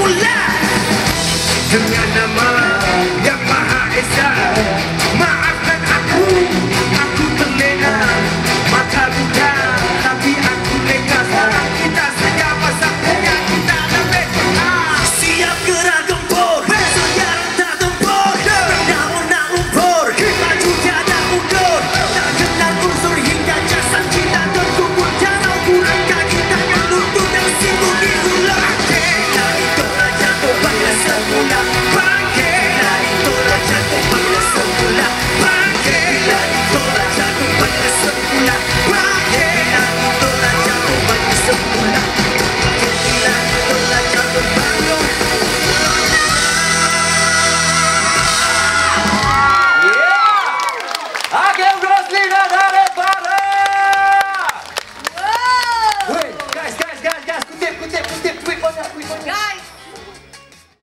mula Dengan nama